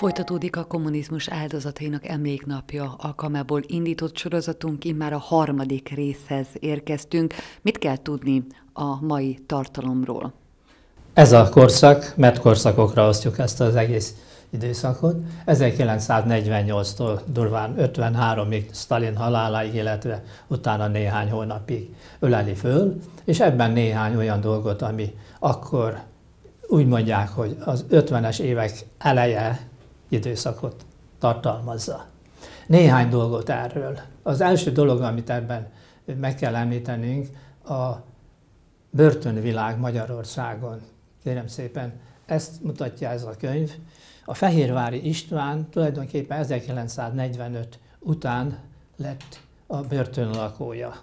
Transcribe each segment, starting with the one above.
Folytatódik a kommunizmus áldozatainak emléknapja alkalmából indított sorozatunk, immár a harmadik részhez érkeztünk. Mit kell tudni a mai tartalomról? Ez a korszak, mert korszakokra osztjuk ezt az egész időszakot. 1948-tól durván 53-ig Stalin haláláig, illetve utána néhány hónapig öleli föl, és ebben néhány olyan dolgot, ami akkor úgy mondják, hogy az 50-es évek eleje időszakot tartalmazza. Néhány dolgot erről. Az első dolog, amit ebben meg kell említenünk, a börtönvilág Magyarországon. Kérem szépen, ezt mutatja ez a könyv. A Fehérvári István tulajdonképpen 1945 után lett a börtön lakója.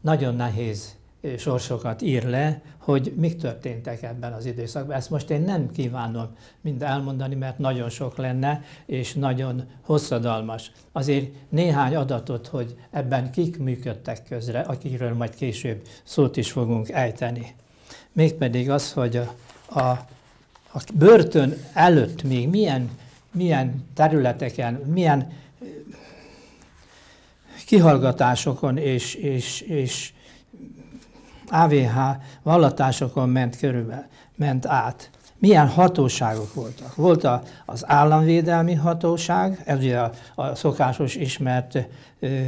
Nagyon nehéz sorsokat ír le, hogy mik történtek ebben az időszakban. Ezt most én nem kívánom mind elmondani, mert nagyon sok lenne, és nagyon hosszadalmas. Azért néhány adatot, hogy ebben kik működtek közre, akikről majd később szót is fogunk ejteni. Mégpedig az, hogy a, a, a börtön előtt még milyen, milyen területeken, milyen kihallgatásokon és, és, és AVH vallatásokon ment körülbelül, ment át. Milyen hatóságok voltak? Volt a, az államvédelmi hatóság, ez ugye a, a szokásos ismert ö,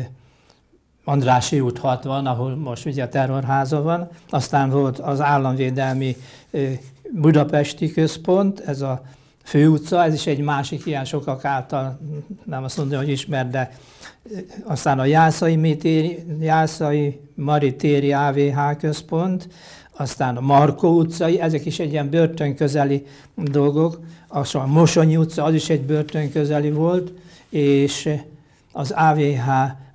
Andrási út 60, ahol most ugye a terrorháza van, aztán volt az államvédelmi ö, budapesti központ, ez a főutca, ez is egy másik ilyen sokak által, nem azt mondom, hogy ismert, de aztán a Jászai, Météri, Jászai Mari téri AVH központ, aztán a Markó utcai, ezek is egy ilyen börtönközeli dolgok, aztán a Mosonyi utca, az is egy börtönközeli volt, és az AVH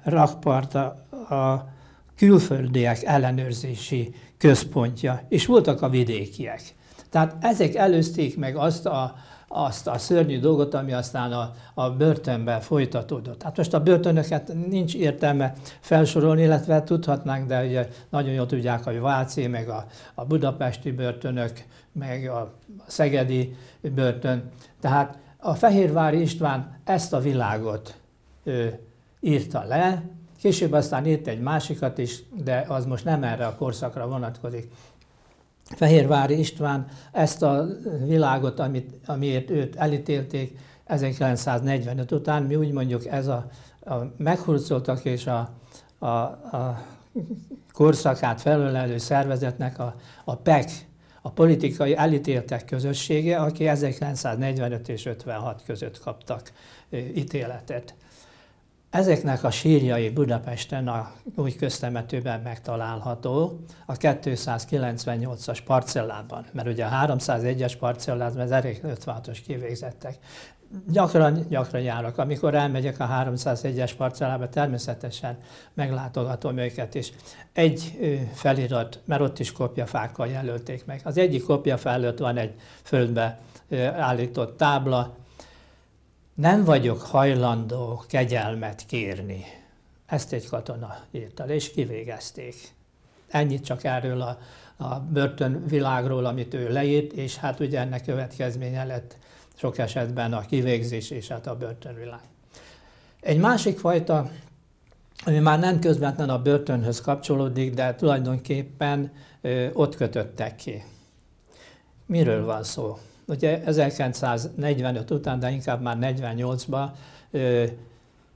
rakparta a külföldiek ellenőrzési központja, és voltak a vidékiek. Tehát ezek előzték meg azt a, azt a szörnyű dolgot, ami aztán a, a börtönben folytatódott. Hát most a börtönöket nincs értelme felsorolni, illetve tudhatnánk, de ugye nagyon jól tudják, hogy Váci, meg a, a budapesti börtönök, meg a szegedi börtön. Tehát a Fehérvári István ezt a világot ő, írta le, később aztán írt egy másikat is, de az most nem erre a korszakra vonatkozik. Fehérvári István ezt a világot, amit, amiért őt elítélték 1945 után, mi úgy mondjuk ez a, a meghurcoltak és a, a, a korszakát felölelő szervezetnek a, a PEC, a politikai elítéltek közössége, aki 1945 és 56 között kaptak ítéletet. Ezeknek a sírjai Budapesten a új köztemetőben megtalálható, a 298-as parcellában, mert ugye a 301-es parcellában az 56-os kivégzettek. Gyakran, gyakran járok. Amikor elmegyek a 301-es parcellába, természetesen meglátogatom őket, és egy felirat, mert ott is kopjafákkal jelölték meg. Az egyik kopja felett van egy földbe állított tábla, nem vagyok hajlandó kegyelmet kérni. Ezt egy katona írta, és kivégezték. Ennyit csak erről a, a börtönvilágról, amit ő leírt, és hát ugye ennek következménye lett sok esetben a kivégzés és hát a börtönvilág. Egy másik fajta, ami már nem közvetlen a börtönhöz kapcsolódik, de tulajdonképpen ö, ott kötöttek ki. Miről van szó? Ugye 1945 után, de inkább már 48-ban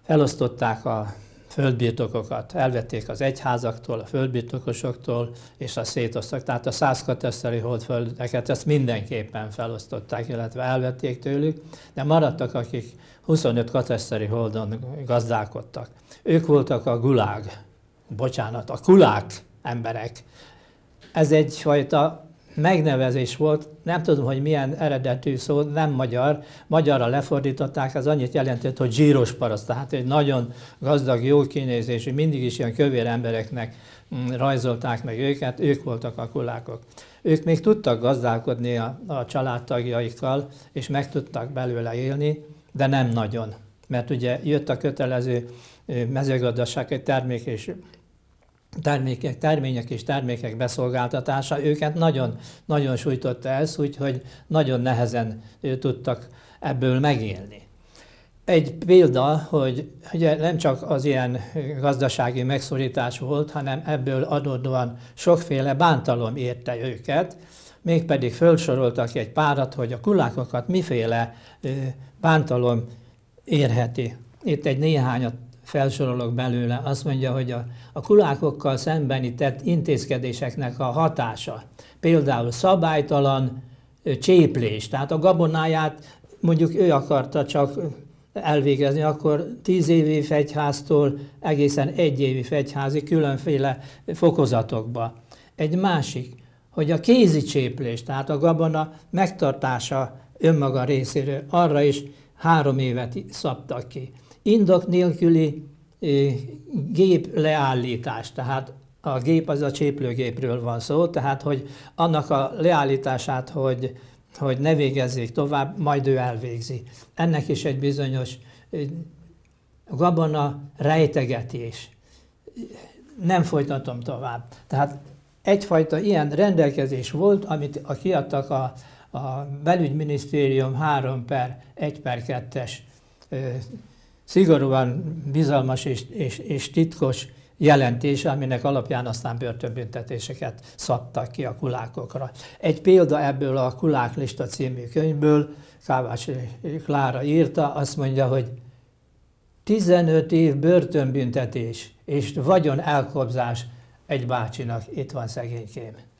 felosztották a földbirtokokat, elvették az egyházaktól, a földbirtokosoktól, és a szétoztak. Tehát a 100 kataszteri holdföldeket ezt mindenképpen felosztották, illetve elvették tőlük, de maradtak, akik 25 kataszteri holdon gazdálkodtak. Ők voltak a gulág, bocsánat, a kulák emberek. Ez egyfajta megnevezés volt, nem tudom, hogy milyen eredetű szó, nem magyar, magyarra lefordították, az annyit jelentett, hogy zsíros paraszt, tehát egy nagyon gazdag, jó kinézésű, mindig is ilyen kövér embereknek mm, rajzolták meg őket, ők voltak a kulákok. Ők még tudtak gazdálkodni a, a családtagjaikkal, és meg tudtak belőle élni, de nem nagyon. Mert ugye jött a kötelező mezőgazdasági termék és termékek, termények és termékek beszolgáltatása, őket nagyon, nagyon sújtotta ez, úgyhogy nagyon nehezen tudtak ebből megélni. Egy példa, hogy ugye nem csak az ilyen gazdasági megszorítás volt, hanem ebből adódóan sokféle bántalom érte őket, mégpedig felsoroltak egy párat, hogy a kulákokat miféle bántalom érheti. Itt egy néhányat felsorolok belőle, azt mondja, hogy a, a kulákokkal szembeni tett intézkedéseknek a hatása, például szabálytalan cséplés, tehát a gabonáját mondjuk ő akarta csak elvégezni, akkor tíz évi fegyháztól egészen egy évi fegyházi különféle fokozatokba. Egy másik, hogy a kézi cséplés, tehát a gabona megtartása önmaga részéről, arra is három évet szabtak ki. Indok nélküli gép leállítás, tehát a gép az a cséplőgépről van szó, tehát hogy annak a leállítását, hogy, hogy ne végezzék tovább, majd ő elvégzi. Ennek is egy bizonyos gabona rejtegetés. Nem folytatom tovább. Tehát egyfajta ilyen rendelkezés volt, amit a kiadtak a, a belügyminisztérium 3 per 1 per 2-es szigorúan bizalmas és, és, és titkos jelentése, aminek alapján aztán börtönbüntetéseket szabtak ki a kulákokra. Egy példa ebből a Kuláklista című könyvből, Kávás Klára írta, azt mondja, hogy 15 év börtönbüntetés és vagyon elkobzás egy bácsinak, itt van szegénykém.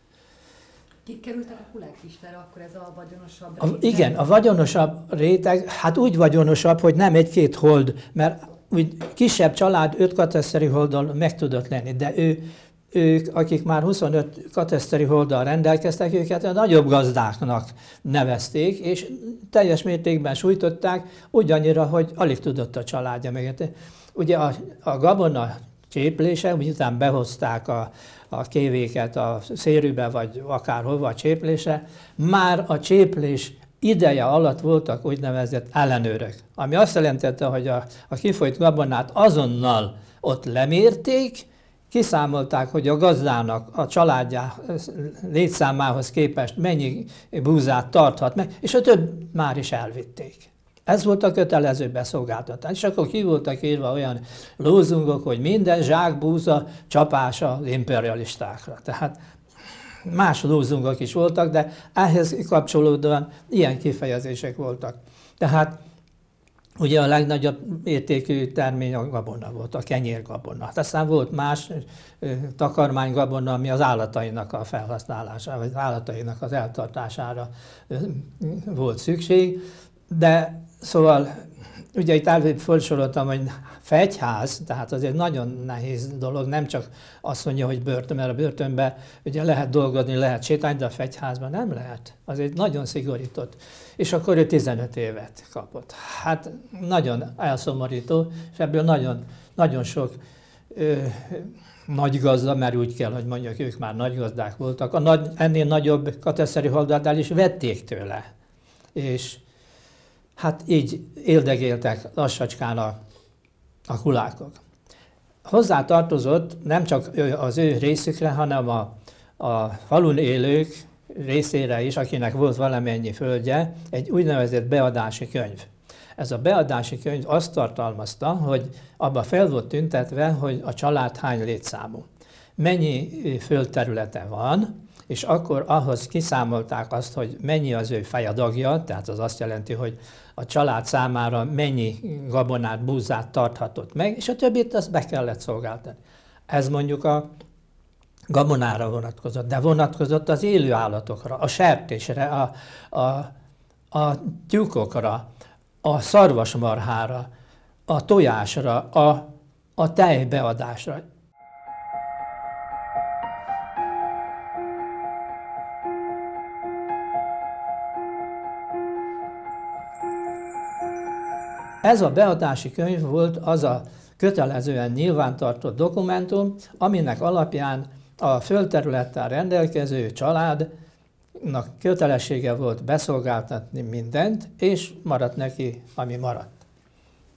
Kik kerültek a kulák listára, akkor ez a vagyonosabb réteg? A, igen, a vagyonosabb réteg, hát úgy vagyonosabb, hogy nem egy-két hold, mert úgy kisebb család öt kateszteri holdon meg tudott lenni, de ő, ők, akik már 25 kateszteri holddal rendelkeztek, őket a nagyobb gazdáknak nevezték, és teljes mértékben sújtották, ugyannyira, hogy alig tudott a családja meg. Ugye a, a gabona cséplése, miután behozták a, a kévéket a szérűbe, vagy akárhova a cséplése, már a cséplés ideje alatt voltak úgynevezett ellenőrök, ami azt jelentette, hogy a, a kifolyt gabonát azonnal ott lemérték, kiszámolták, hogy a gazdának a családja létszámához képest mennyi búzát tarthat meg, és a több már is elvitték. Ez volt a kötelező beszolgáltatás. És akkor ki voltak írva olyan lózungok, hogy minden zsákbúza csapása az imperialistákra. Tehát más lózungok is voltak, de ehhez kapcsolódóan ilyen kifejezések voltak. Tehát ugye a legnagyobb értékű termény a gabona volt, a kenyérgabona. Hát aztán volt más takarmánygabona, ami az állatainak a felhasználására, vagy az állatainak az eltartására volt szükség, de Szóval ugye itt előbb felsoroltam, hogy fegyház, tehát az egy nagyon nehéz dolog, nem csak azt mondja, hogy börtön, mert a börtönben ugye lehet dolgozni, lehet sétálni, de a fegyházban nem lehet. Az egy nagyon szigorított. És akkor ő 15 évet kapott. Hát nagyon elszomorító, és ebből nagyon, nagyon sok ö, nagy gazda, mert úgy kell, hogy mondjak, ők már nagy gazdák voltak. A nagy, ennél nagyobb kateszeri holdádál is vették tőle. És Hát így éldegéltek lassacskán a, a kulákok. Hozzá tartozott nem csak az ő részükre, hanem a, a falun élők részére is, akinek volt valamennyi földje, egy úgynevezett beadási könyv. Ez a beadási könyv azt tartalmazta, hogy abba fel volt tüntetve, hogy a család hány létszámú. Mennyi földterülete van, és akkor ahhoz kiszámolták azt, hogy mennyi az ő fejadagja, tehát az azt jelenti, hogy a család számára mennyi gabonát, búzát tarthatott meg, és a többit azt be kellett szolgáltatni. Ez mondjuk a gabonára vonatkozott, de vonatkozott az élő állatokra, a sertésre, a, a, a tyúkokra, a szarvasmarhára, a tojásra, a, a tejbeadásra. Ez a beadási könyv volt az a kötelezően nyilvántartott dokumentum, aminek alapján a földterülettel rendelkező családnak kötelessége volt beszolgáltatni mindent, és maradt neki, ami maradt.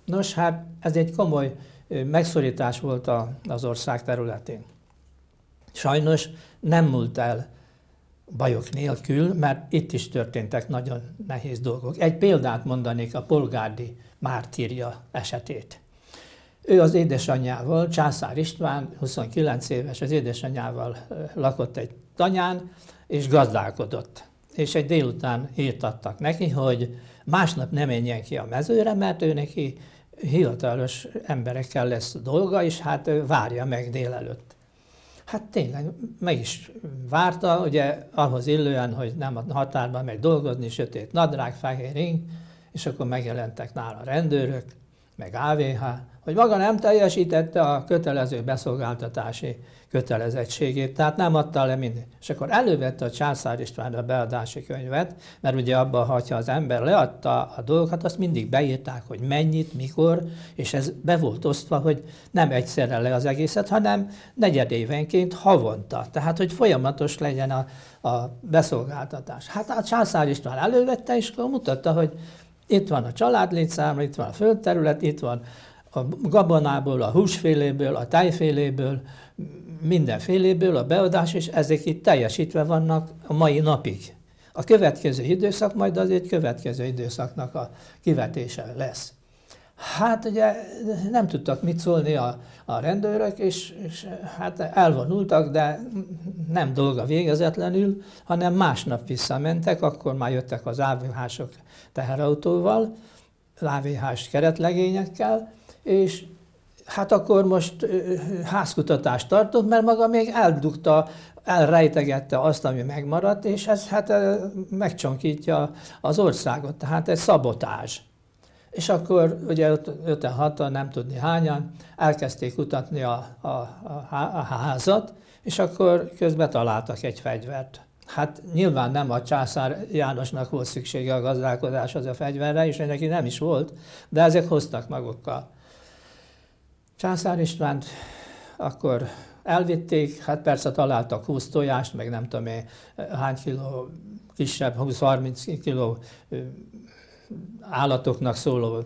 Nos, hát ez egy komoly megszorítás volt az ország területén. Sajnos nem múlt el bajok nélkül, mert itt is történtek nagyon nehéz dolgok. Egy példát mondanék a polgárdi mártírja esetét. Ő az édesanyjával, Császár István, 29 éves, az édesanyjával lakott egy tanyán, és gazdálkodott. És egy délután hírt adtak neki, hogy másnap nem menjen ki a mezőre, mert ő neki hivatalos emberekkel lesz dolga, és hát várja meg délelőtt. Hát tényleg meg is várta, ugye ahhoz illően, hogy nem a határban megy dolgozni, sötét nadrág, fehér ing, és akkor megjelentek nála rendőrök, meg AVH, hogy maga nem teljesítette a kötelező beszolgáltatási kötelezettségét, tehát nem adta le mindent. És akkor elővette a Császár István a beadási könyvet, mert ugye abban, ha az ember leadta a dolgokat, azt mindig beírták, hogy mennyit, mikor, és ez be volt osztva, hogy nem egyszerre le az egészet, hanem negyedévenként havonta. Tehát, hogy folyamatos legyen a, a beszolgáltatás. Hát a Császár István elővette, és akkor mutatta, hogy itt van a családlétszám, itt van a földterület, itt van a gabonából, a húsféléből, a tájféléből, mindenféléből a beadás, és ezek itt teljesítve vannak a mai napig. A következő időszak majd az egy következő időszaknak a kivetése lesz. Hát ugye nem tudtak mit szólni a, a rendőrök, és, és hát elvonultak, de nem dolga végezetlenül, hanem másnap visszamentek, akkor már jöttek az AVH-sok teherautóval, AVH-s keretlegényekkel, és hát akkor most házkutatást tartott, mert maga még eldugta, elrejtegette azt, ami megmaradt, és ez hát megcsonkítja az országot, tehát ez szabotás. És akkor ugye 56-an, nem tudni hányan, elkezdték kutatni a, a, a, a házat, és akkor közben találtak egy fegyvert. Hát nyilván nem a császár Jánosnak volt szüksége a gazdálkodáshoz a fegyverre, és neki nem is volt, de ezek hoztak magukkal. Császár Istvánt akkor elvitték, hát persze találtak 20 tojást, meg nem tudom én hány kiló, kisebb, 20-30 kiló állatoknak szóló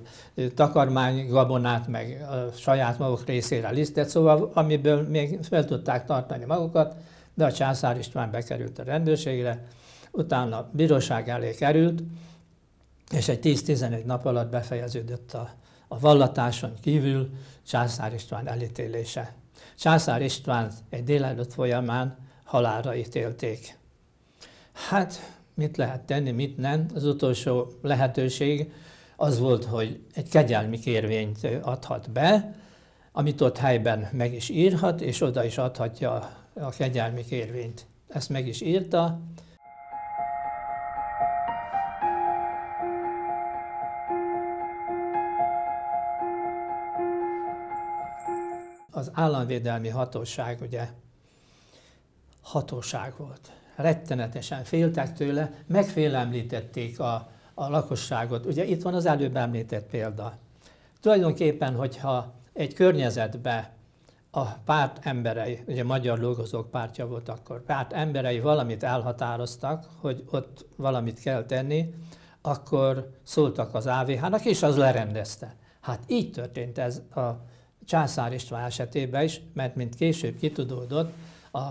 takarmány, gabonát, meg a saját maguk részére lisztet, szóval amiből még fel tudták tartani magukat, de a császár István bekerült a rendőrségre, utána bíróság elé került, és egy 10-11 nap alatt befejeződött a, a vallatáson kívül Császár István elítélése. Császár István egy délelőtt folyamán halálra ítélték. Hát mit lehet tenni, mit nem. Az utolsó lehetőség az volt, hogy egy kegyelmi kérvényt adhat be, amit ott helyben meg is írhat, és oda is adhatja a kegyelmi kérvényt. Ezt meg is írta, az államvédelmi hatóság ugye hatóság volt rettenetesen féltek tőle, megfélemlítették a, a lakosságot. Ugye itt van az előbb említett példa. Tulajdonképpen, hogyha egy környezetbe a párt emberei, ugye Magyar Dolgozók pártja volt akkor, párt emberei valamit elhatároztak, hogy ott valamit kell tenni, akkor szóltak az AVH-nak, és az lerendezte. Hát így történt ez a Császár István esetében is, mert mint később kitudódott, a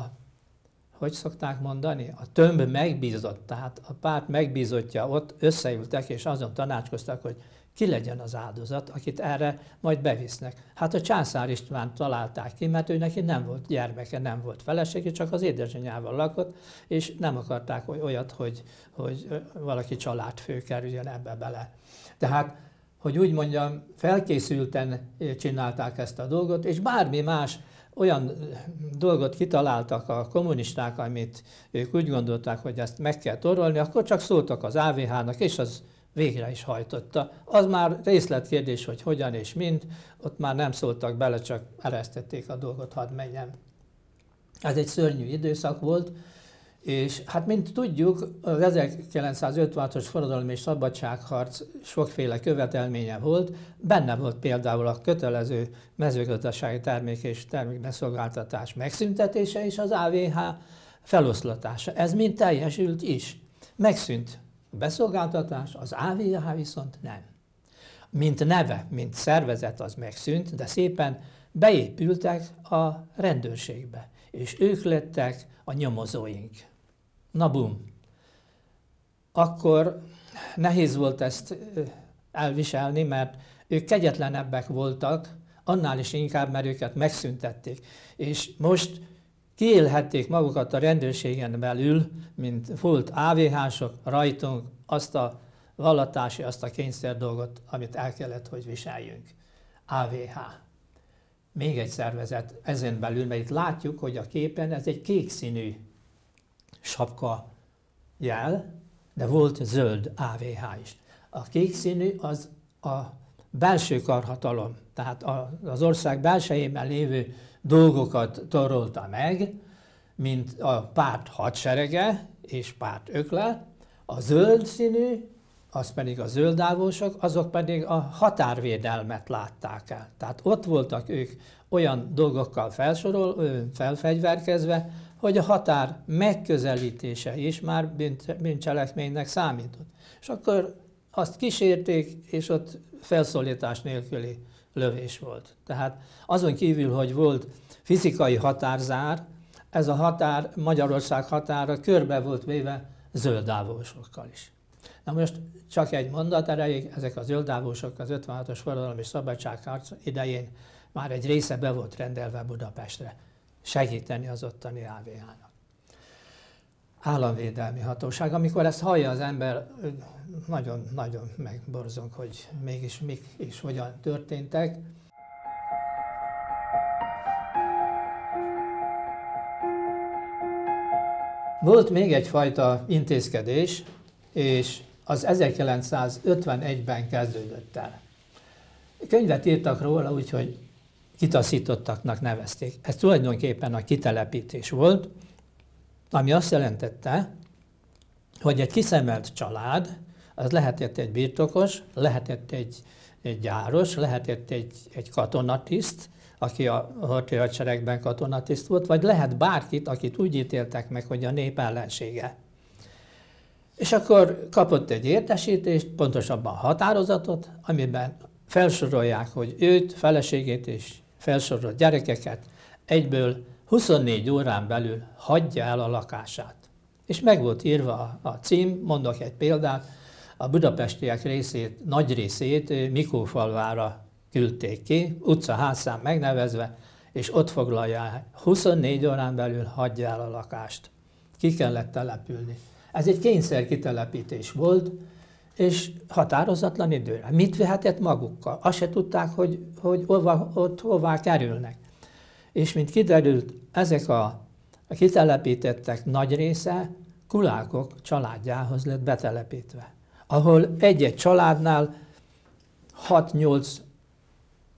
hogy szokták mondani, a tömb megbízott, tehát a párt megbízottja ott összeültek, és azon tanácskoztak, hogy ki legyen az áldozat, akit erre majd bevisznek. Hát a császár István találták ki, mert ő neki nem volt gyermeke, nem volt felesége, csak az édesanyjával lakott, és nem akarták olyat, hogy, hogy valaki családfő kerüljön ebbe bele. Tehát hogy úgy mondjam, felkészülten csinálták ezt a dolgot, és bármi más olyan dolgot kitaláltak a kommunisták, amit ők úgy gondolták, hogy ezt meg kell torolni, akkor csak szóltak az AVH-nak, és az végre is hajtotta. Az már részletkérdés, hogy hogyan és mind, ott már nem szóltak bele, csak eresztették a dolgot, hadd menjen. Ez egy szörnyű időszak volt, és hát mint tudjuk, az 1956-os forradalom és szabadságharc sokféle követelménye volt, benne volt például a kötelező mezőgazdasági termék és termékbeszolgáltatás megszüntetése és az AVH feloszlatása. Ez mind teljesült is. Megszűnt a beszolgáltatás, az AVH viszont nem. Mint neve, mint szervezet az megszűnt, de szépen beépültek a rendőrségbe, és ők lettek a nyomozóink. Na bum. Akkor nehéz volt ezt elviselni, mert ők kegyetlenebbek voltak, annál is inkább, mert őket megszüntették. És most kiélhették magukat a rendőrségen belül, mint volt AVH-sok, rajtunk azt a vallatási, azt a kényszer dolgot, amit el kellett, hogy viseljünk. AVH. Még egy szervezet ezen belül, mert itt látjuk, hogy a képen ez egy kék színű sapka jel, de volt zöld AVH is. A kék színű az a belső karhatalom, tehát az ország belsejében lévő dolgokat torolta meg, mint a párt hadserege és párt ökle, a zöld színű, az pedig a zöldávósok, azok pedig a határvédelmet látták el. Tehát ott voltak ők olyan dolgokkal felsorol, felfegyverkezve, hogy a határ megközelítése is már bűncselekménynek számított. És akkor azt kísérték, és ott felszólítás nélküli lövés volt. Tehát azon kívül, hogy volt fizikai határzár, ez a határ, Magyarország határa körbe volt véve zöldávósokkal is. Na most csak egy mondat erejéig, ezek a zöldávósok az 56-os forradalom és szabadságharc idején már egy része be volt rendelve Budapestre segíteni az ottani AVH-nak. Államvédelmi hatóság. Amikor ezt hallja az ember, nagyon-nagyon megborzunk, hogy mégis mik és hogyan történtek. Volt még egyfajta intézkedés, és az 1951-ben kezdődött el. Könyvet írtak róla, úgyhogy kitaszítottaknak nevezték. Ez tulajdonképpen a kitelepítés volt, ami azt jelentette, hogy egy kiszemelt család, az lehetett egy birtokos, lehetett egy, egy gyáros, lehetett egy, egy katonatiszt, aki a horti hadseregben katonatiszt volt, vagy lehet bárkit, akit úgy ítéltek meg, hogy a nép ellensége. És akkor kapott egy értesítést, pontosabban határozatot, amiben felsorolják, hogy őt, feleségét és felsorolt gyerekeket egyből 24 órán belül hagyja el a lakását. És meg volt írva a cím, mondok egy példát, a budapestiek részét, nagy részét Mikófalvára küldték ki, utca házszám megnevezve, és ott foglalja el. 24 órán belül hagyja el a lakást. Ki kellett települni. Ez egy kényszer kitelepítés volt, és határozatlan időre. Mit vehetett magukkal? Azt se tudták, hogy, hogy ova, ott hová kerülnek. És mint kiderült, ezek a, a kitelepítettek nagy része kulákok családjához lett betelepítve. Ahol egy-egy családnál 6-8,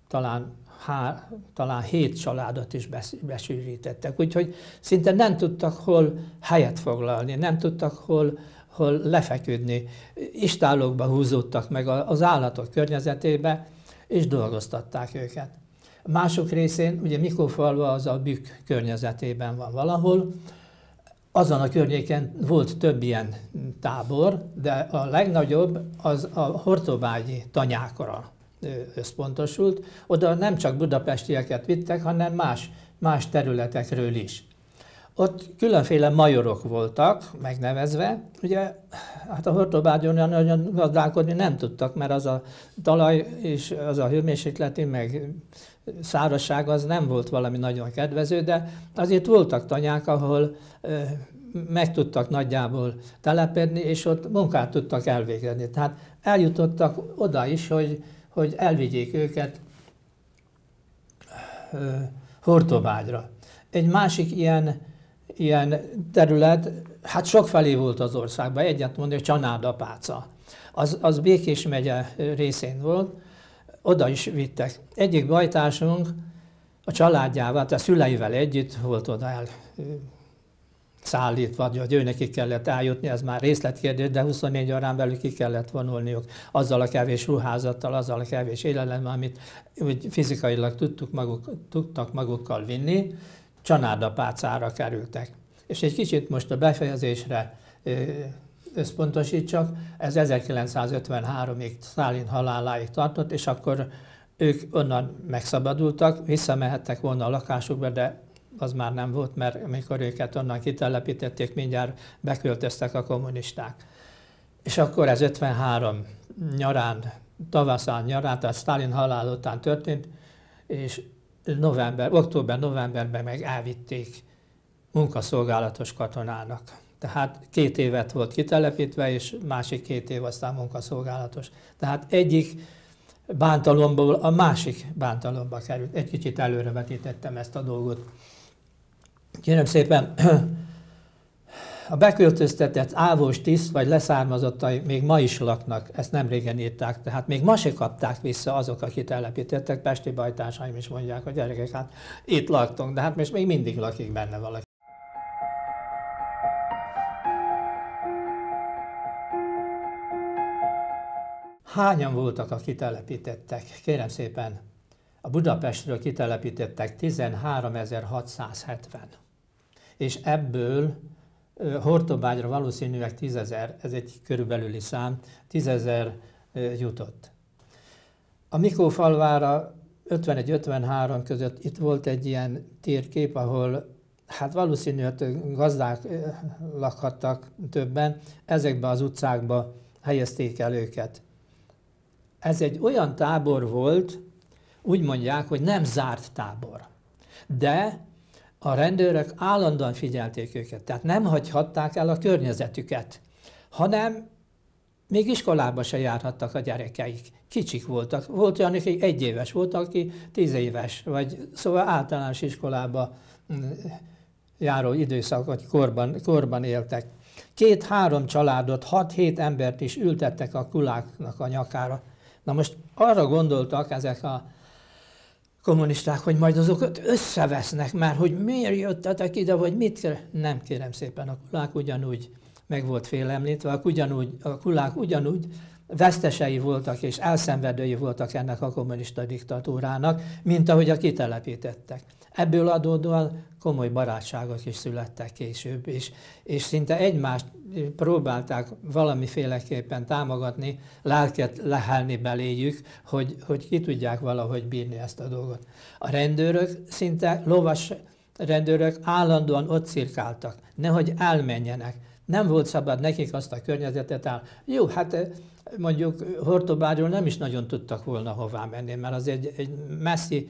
talán, há, talán 7 családot is besűrítettek. Úgyhogy szinte nem tudtak hol helyet foglalni, nem tudtak hol, hol lefeküdni. Istálókba húzódtak meg az állatok környezetébe, és dolgoztatták őket. Mások részén, ugye Mikófalva az a Bükk környezetében van valahol, azon a környéken volt több ilyen tábor, de a legnagyobb az a Hortobágyi tanyákra összpontosult. Oda nem csak budapestieket vittek, hanem más, más területekről is. Ott különféle majorok voltak megnevezve, ugye hát a Hortobágyon nagyon gazdálkodni nem tudtak, mert az a talaj és az a hőmérsékleti, meg szárazság az nem volt valami nagyon kedvező, de azért voltak tanyák, ahol meg tudtak nagyjából telepedni, és ott munkát tudtak elvégezni. Tehát eljutottak oda is, hogy, hogy elvigyék őket Hortobágyra. Egy másik ilyen ilyen terület, hát sok felé volt az országban, egyet mondani, Csanádapáca. Az, az Békés megye részén volt, oda is vittek. Egyik bajtársunk a családjával, a szüleivel együtt volt oda el szállítva, vagy ő neki kellett eljutni, ez már részletkérdés, de 24 órán belül ki kellett vonulniuk azzal a kevés ruházattal, azzal a kevés élelem, amit úgy fizikailag tudtuk maguk, tudtak magukkal vinni, csanádapácára kerültek. És egy kicsit most a befejezésre összpontosítsak, ez 1953-ig Szálin haláláig tartott, és akkor ők onnan megszabadultak, visszamehettek volna a lakásukba, de az már nem volt, mert amikor őket onnan kitelepítették, mindjárt beköltöztek a kommunisták. És akkor ez 53 nyarán, tavaszán nyarán, tehát Stalin halál után történt, és november, október-novemberben meg elvitték munkaszolgálatos katonának. Tehát két évet volt kitelepítve, és másik két év aztán munkaszolgálatos. Tehát egyik bántalomból a másik bántalomba került. Egy kicsit előrevetítettem ezt a dolgot. Kérem szépen, a beköltöztetett ávós tiszt vagy leszármazottai még ma is laknak, ezt nem régen írták, tehát még ma se kapták vissza azok, akik telepítettek. Pesti bajtársaim is mondják, hogy gyerekek, hát itt laktunk, de hát most még mindig lakik benne valaki. Hányan voltak a kitelepítettek? Kérem szépen, a Budapestről kitelepítettek 13.670. És ebből Hortobágyra valószínűleg 10 ezer, ez egy körülbelüli szám, 10 ezer jutott. A Mikófalvára 51-53 között itt volt egy ilyen térkép, ahol hát valószínűleg gazdák lakhattak többen, ezekbe az utcákba helyezték el őket. Ez egy olyan tábor volt, úgy mondják, hogy nem zárt tábor. De a rendőrök állandóan figyelték őket, tehát nem hagyhatták el a környezetüket, hanem még iskolába se járhattak a gyerekeik. Kicsik voltak. Volt olyan, akik egy éves volt, aki tíz éves, vagy szóval általános iskolába mm, járó időszak, vagy korban, korban éltek. Két-három családot, hat-hét embert is ültettek a kuláknak a nyakára. Na most arra gondoltak ezek a kommunisták, hogy majd azokat összevesznek már, hogy miért jöttetek ide, vagy mit kell. Nem kérem szépen, a kulák ugyanúgy meg volt félemlítve, a, ugyanúgy, a kulák ugyanúgy vesztesei voltak és elszenvedői voltak ennek a kommunista diktatúrának, mint ahogy a kitelepítettek. Ebből adódóan komoly barátságok is születtek később, és, és szinte egymást próbálták valamiféleképpen támogatni, lelket lehelni beléjük, hogy, hogy ki tudják valahogy bírni ezt a dolgot. A rendőrök szinte lovas rendőrök állandóan ott cirkáltak, nehogy elmenjenek. Nem volt szabad nekik azt a környezetet áll. Jó, hát mondjuk Hortobágyról nem is nagyon tudtak volna hová menni, mert az egy, egy messzi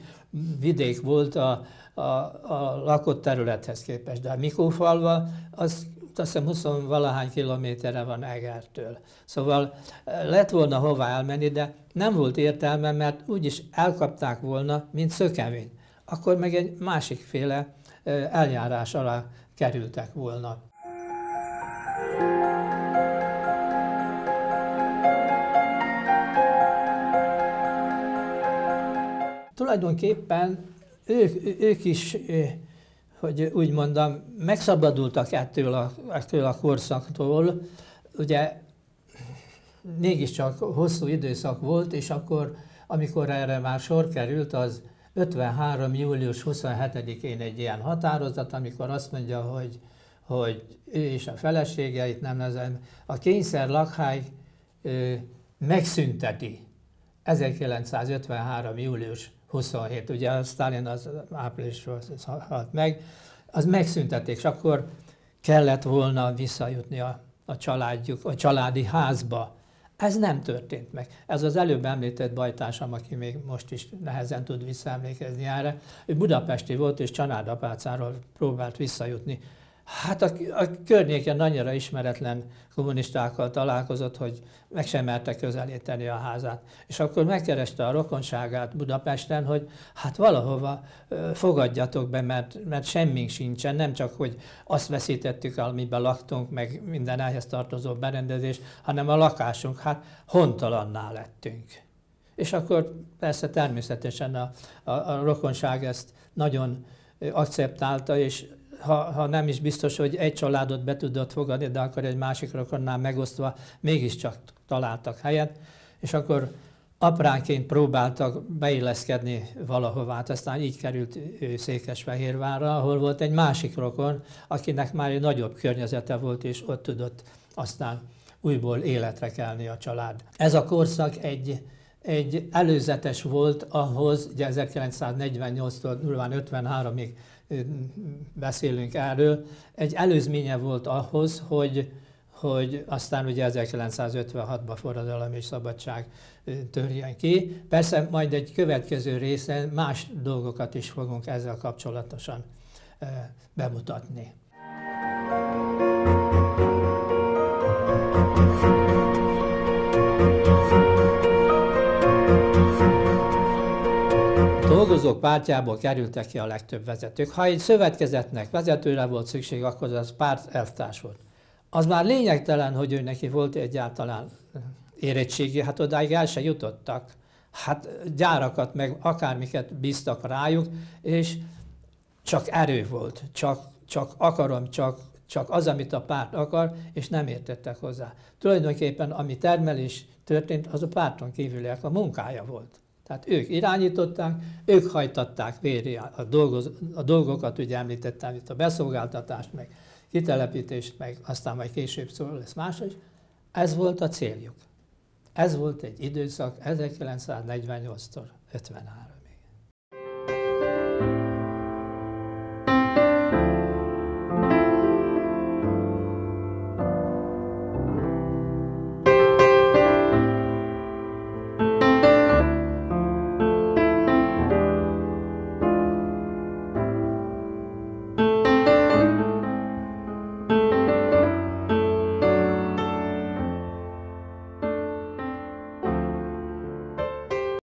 vidék volt a, a, a lakott területhez képest. De a Mikófalva az azt hiszem 20 valahány kilométerre van Egertől. Szóval eh, lett volna hová elmenni, de nem volt értelme, mert úgyis elkapták volna, mint szökevény. Akkor meg egy másikféle eh, eljárás alá kerültek volna. Tulajdonképpen ők, ők is hogy úgy mondom, megszabadultak ettől a, ettől a korszaktól. Ugye mégiscsak hosszú időszak volt, és akkor, amikor erre már sor került, az 53. július 27-én egy ilyen határozat, amikor azt mondja, hogy, hogy ő és a felesége, itt nem nezem, a kényszer lakhely megszünteti 1953. július 27, ugye a Stalin az áprilisról halt meg, az megszüntették, és akkor kellett volna visszajutni a, a családjuk, a családi házba. Ez nem történt meg. Ez az előbb említett bajtársam, aki még most is nehezen tud visszaemlékezni erre, ő budapesti volt, és családapácáról próbált visszajutni Hát a, a környéken annyira ismeretlen kommunistákkal találkozott, hogy meg sem merte közelíteni a házát. És akkor megkereste a rokonságát Budapesten, hogy hát valahova fogadjatok be, mert, mert semmink sincsen, nem csak, hogy azt veszítettük, amiben laktunk, meg minden ehhez tartozó berendezés, hanem a lakásunk, hát hontalanná lettünk. És akkor persze természetesen a, a, a rokonság ezt nagyon akceptálta, és ha, ha nem is biztos, hogy egy családot be tudott fogadni, de akkor egy másik rokonnál megosztva mégiscsak találtak helyet, és akkor apránként próbáltak beilleszkedni valahová, hát aztán így került ő Székesfehérvárra, ahol volt egy másik rokon, akinek már egy nagyobb környezete volt, és ott tudott aztán újból életre kelni a család. Ez a korszak egy, egy előzetes volt ahhoz, ugye 1948-tól 53-ig beszélünk erről, egy előzménye volt ahhoz, hogy, hogy aztán ugye 1956-ban forradalom és szabadság törjön ki. Persze majd egy következő részen más dolgokat is fogunk ezzel kapcsolatosan bemutatni. Dolgozók pártjából kerültek ki a legtöbb vezetők. Ha egy szövetkezetnek vezetőre volt szükség, akkor az párt elvtárs volt. Az már lényegtelen, hogy ő neki volt egyáltalán érettségi, hát odáig el se jutottak. Hát gyárakat, meg akármiket bíztak rájuk, és csak erő volt, csak, csak akarom, csak, csak az, amit a párt akar, és nem értettek hozzá. Tulajdonképpen, ami termelés történt, az a párton kívüliek a munkája volt. Tehát ők irányították, ők hajtatták végre a, dolgoz, a dolgokat, ugye említettem itt a beszolgáltatást, meg kitelepítést, meg aztán majd később szól lesz más is. Ez volt a céljuk. Ez volt egy időszak 1948-tól 53